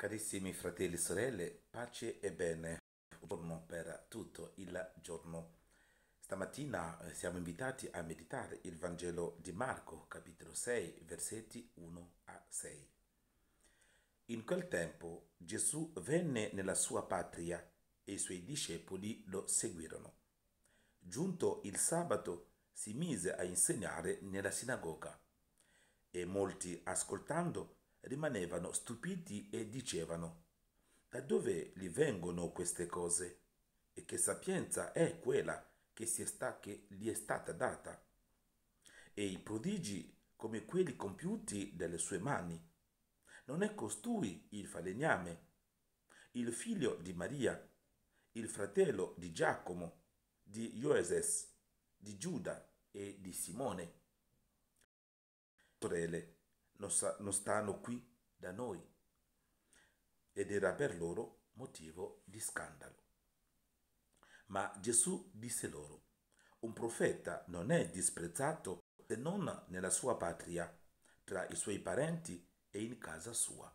Carissimi fratelli e sorelle, pace e bene. Buongiorno per tutto il giorno. Stamattina eh, siamo invitati a meditare il Vangelo di Marco, capitolo 6, versetti 1 a 6. In quel tempo Gesù venne nella sua patria e i suoi discepoli lo seguirono. Giunto il sabato si mise a insegnare nella sinagoga e molti ascoltando rimanevano stupiti e dicevano, da dove gli vengono queste cose? E che sapienza è quella che, sta, che gli è stata data? E i prodigi come quelli compiuti dalle sue mani? Non è costui il falegname, il figlio di Maria, il fratello di Giacomo, di Ioeses, di Giuda e di Simone? Sorelle, non stanno qui da noi ed era per loro motivo di scandalo. Ma Gesù disse loro, un profeta non è disprezzato se non nella sua patria, tra i suoi parenti e in casa sua.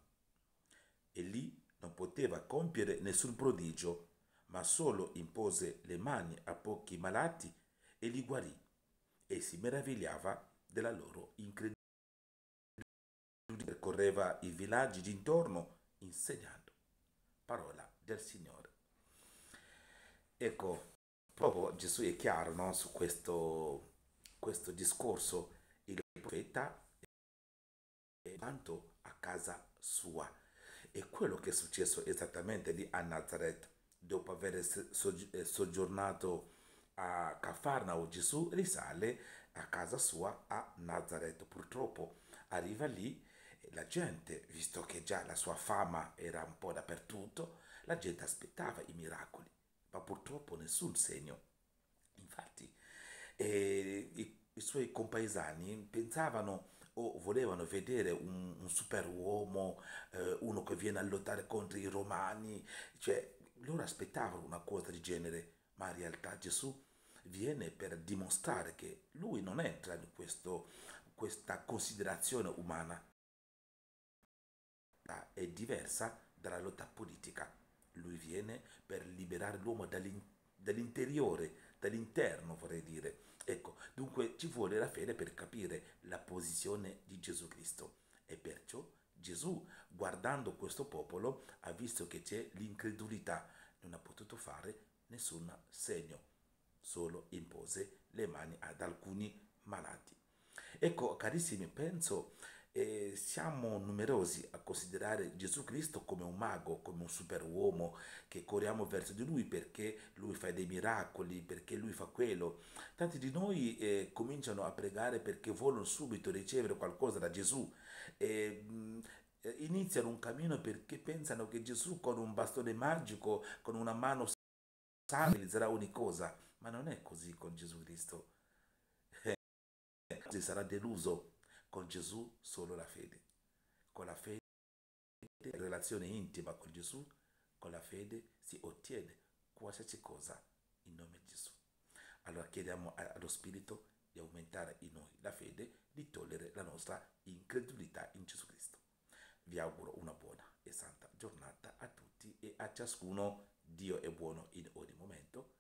E lì non poteva compiere nessun prodigio, ma solo impose le mani a pochi malati e li guarì, e si meravigliava della loro incredulità percorreva i villaggi d'intorno insegnando. Parola del Signore. Ecco, proprio Gesù è chiaro no, su questo, questo discorso. Il profeta è quanto a casa sua. E quello che è successo esattamente lì a Nazareth, dopo aver eh, soggiornato a Cafarnao, Gesù risale a casa sua a Nazareth. Purtroppo arriva lì la gente, visto che già la sua fama era un po' dappertutto, la gente aspettava i miracoli, ma purtroppo nessun segno. Infatti eh, i, i, suoi compaesani pensavano o volevano vedere un, un superuomo, eh, uno che viene a lottare contro i romani, cioè loro aspettavano una cosa del genere, ma in realtà Gesù viene per dimostrare che lui non entra in questo, questa considerazione umana, è diversa dalla lotta politica. Lui viene per liberare l'uomo dall'interiore, dall'interno vorrei dire. Ecco, dunque ci vuole la fede per capire la posizione di Gesù Cristo. E perciò Gesù, guardando questo popolo, ha visto che c'è l'incredulità, non ha potuto fare nessun segno, solo impose le mani ad alcuni malati. Ecco, carissimi, penso eh, siamo numerosi a considerare Gesù Cristo come un mago, come un superuomo, che corriamo verso di lui perché lui fa dei miracoli, perché lui fa quello. Tanti di noi eh, cominciano a pregare perché vogliono subito ricevere qualcosa da Gesù. Eh, iniziano un cammino perché pensano che Gesù con un bastone magico, con una mano realizzerà ogni cosa, ma non è così con Gesù Cristo. Eh, sarà deluso con Gesù solo la fede. Con la fede, relazione intima con Gesù, con la fede si ottiene qualsiasi cosa in nome di Gesù. Allora chiediamo allo Spirito di aumentare in noi la fede, di togliere la nostra incredulità in Gesù Cristo. Vi auguro una buona e santa giornata a tutti e a ciascuno. Dio è buono in ogni momento